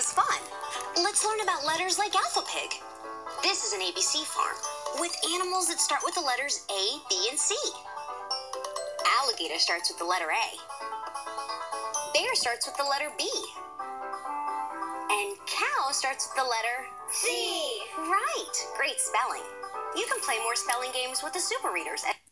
was fun. Let's learn about letters like Alpha Pig. This is an ABC farm with animals that start with the letters A, B, and C. Alligator starts with the letter A. Bear starts with the letter B. And cow starts with the letter C. Right. Great spelling. You can play more spelling games with the super readers. at-